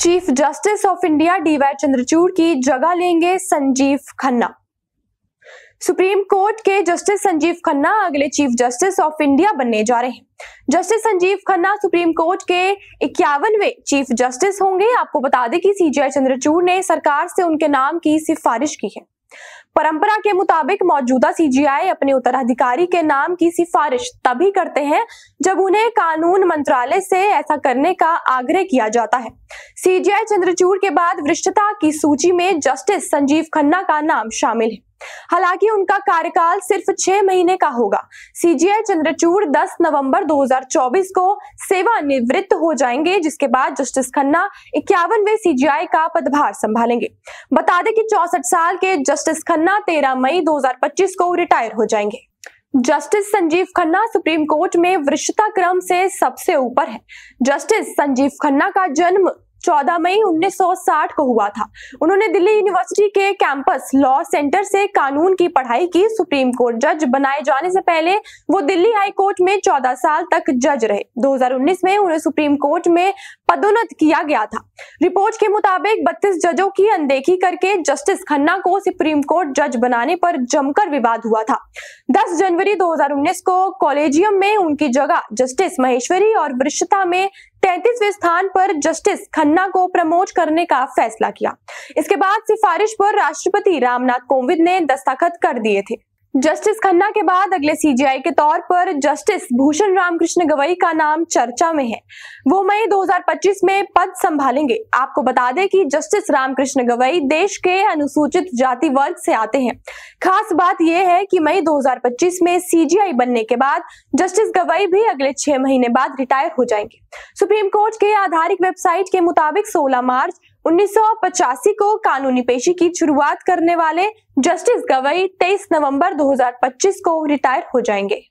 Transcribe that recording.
Chief justice of India DY Chandrachud की जगह लेंगे संजीव खन्ना। सुप्रीम कोर्ट के जस्टिस संजीव खन्ना अगले चीफ जस्टिस ऑफ़ इंडिया बनने जा रहे हैं। Justice Sanjiv Khanna supreme court के इक्यावनवे चीफ जस्टिस होंगे। आपको बता दें कि सीजीआई चंद्रचूड़ ने सरकार से उनके नाम की सिफारिश की है। परंपरा के मुताबिक मौजूदा सीजीआई अपने उत्तराधिकारी के नाम की सिफारिश तभी करते हैं जब उन्हें कानून मंत्रालय से ऐसा करने का आग्रह किया जाता है। सीजीआई चंद्रचूड़ के बाद वरिष्ठता की सूची में जस्टिस संजीव खन्ना का नाम शामिल है। हालाँकि उनका कार्यकाल सिर्फ़ छह महीने का होगा। सीजीआई चंद्रचूड़ 10 नवंबर 2024 को सेवानिवृत्त हो जाएँगे, जिसके बाद जस्टिस खन्ना इक्यावनवे सीजीआई का पदभार संभालेंगे। बता दें कि चौसठ साल के जस्टिस खन्ना 13 मई 2025 को रिटायर हो जाएँगे। Justice Sanjiv Khanna supreme court में वृक्षता क्रम से सबसे ऊपर है। जस्टिस संजीव खन्ना का जन्म 14 मई 1960 को हुआ था। उन्होंने दिल्ली यूनिवर्सिटी के कैंपस लॉ सेंटर से कानून की पढ़ाई की सुप्रीम कोर्ट जज बनाए जाने से पहले वो दिल्ली हाई कोर्ट में 14 साल तक जज रहे। 2019 में उन्हें सुप्रीम कोर्ट में पदोन्नत किया गया था। रिपोर्ट के मुताबिक 32 जजों की अनदेखी करके जस्टिस खन्ना को सुप्रीम कोर्ट जज बनाने पर जमकर विवाद हुआ था। 10 जनवरी 2019 को कॉलेजियम में उनकी जगह जस्टिस महेश्वरी और वरिष्ठता में तैतीसवें स्थान पर जस्टिस खन्ना को प्रमोट करने का फैसला किया। इसके बाद सिफारिश पर राष्ट्रपति रामनाथ कोविंद ने दस्तखत कर दिए थे। जस्टिस खन्ना के बाद अगले सीजीआई के तौर पर जस्टिस भूषण रामकृष्ण गवई का नाम चर्चा में है। वो मई 2025 में पद संभालेंगे। आपको बता दें कि जस्टिस रामकृष्ण गवई देश के अनुसूचित जाति वर्ग से आते हैं। खास बात यह है कि मई 2025 में सीजीआई बनने के बाद जस्टिस गवई भी अगले छह महीने बाद रिटायर हो जाएँगे। सुप्रीम कोर्ट के आधारिक वेबसाइट के मुताबिक सोलह मार्च 1985 को कानूनी पेशी की शुरुआत करने वाले जस्टिस गवई 23 नवंबर 2025 को रिटायर हो जाएँगे।